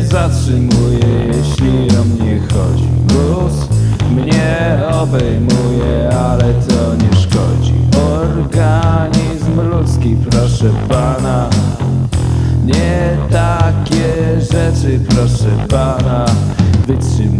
zatrzymuje, jeśli o mnie chodzi. Luz mnie obejmuje, ale to nie szkodzi. Organizm ludzki, proszę pana. Nie takie rzeczy, proszę pana. Wytrzymuje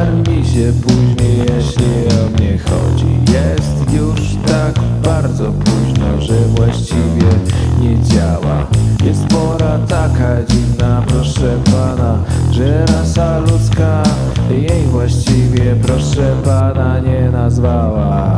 Zegar mi się później, jeśli o mnie chodzi. Jest już tak bardzo późno, że właściwie nie działa. Jest pora taka dziwna, proszę pana Że rasa ludzka jej właściwie, proszę pana, nie nazwała